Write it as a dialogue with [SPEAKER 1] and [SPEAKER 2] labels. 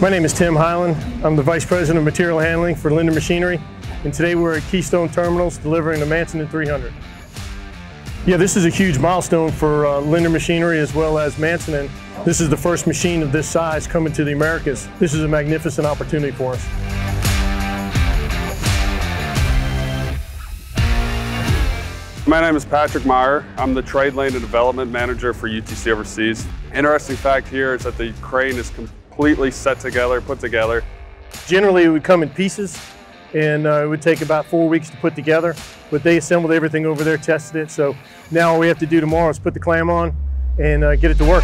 [SPEAKER 1] My name is Tim Highland. I'm the Vice President of Material Handling for Linder Machinery, and today we're at Keystone Terminals delivering the Mantsinen 300. Yeah, this is a huge milestone for uh, Linder Machinery as well as Mantsinen. This is the first machine of this size coming to the Americas. This is a magnificent opportunity for us.
[SPEAKER 2] My name is Patrick Meyer. I'm the Trade Lane and Development Manager for UTC Overseas. Interesting fact here is that the crane is completely set together, put together.
[SPEAKER 1] Generally, it would come in pieces, and uh, it would take about four weeks to put together, but they assembled everything over there, tested it, so now all we have to do tomorrow is put the clam on and uh, get it to work.